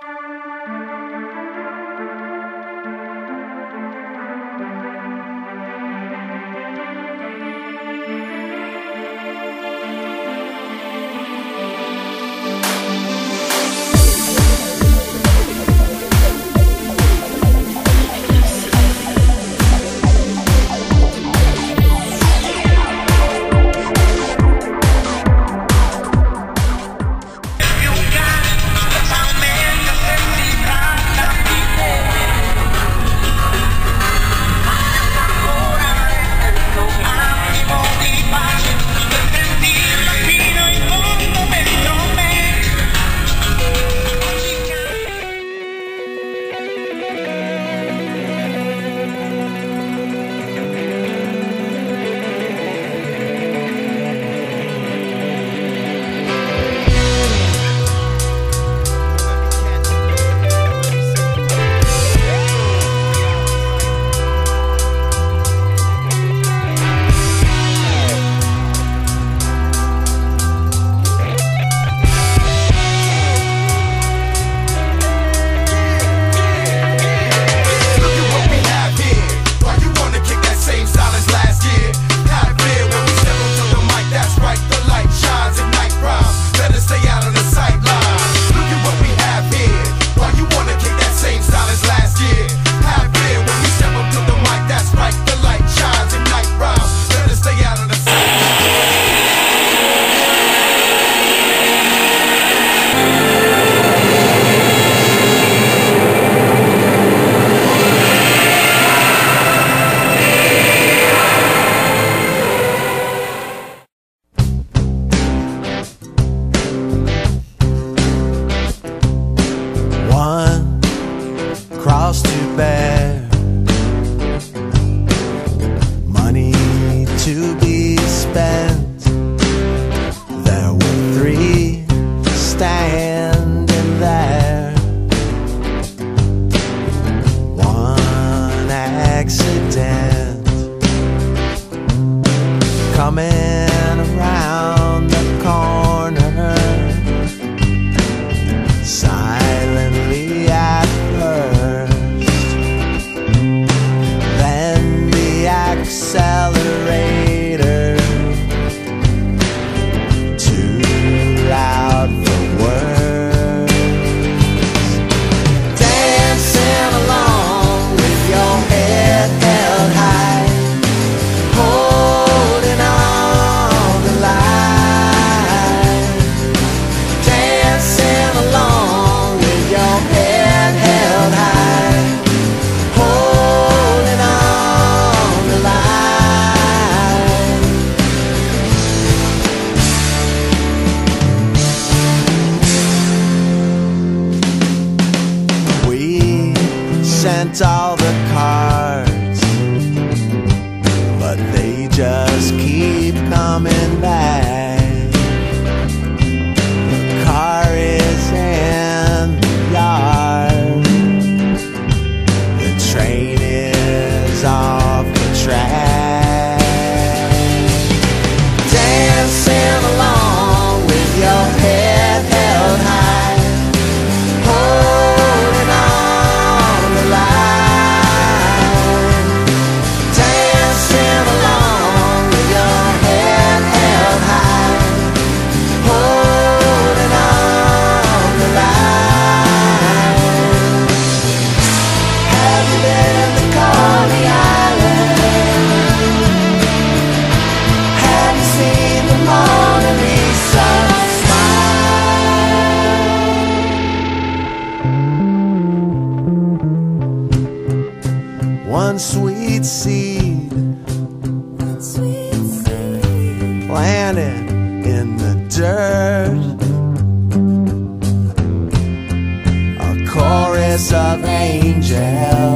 Música Sad. sent all the cards, but they just keep coming back. sweet seed, planted in the dirt. A chorus of angels.